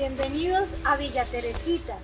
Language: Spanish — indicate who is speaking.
Speaker 1: Bienvenidos a Villa Teresita.